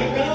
Amen.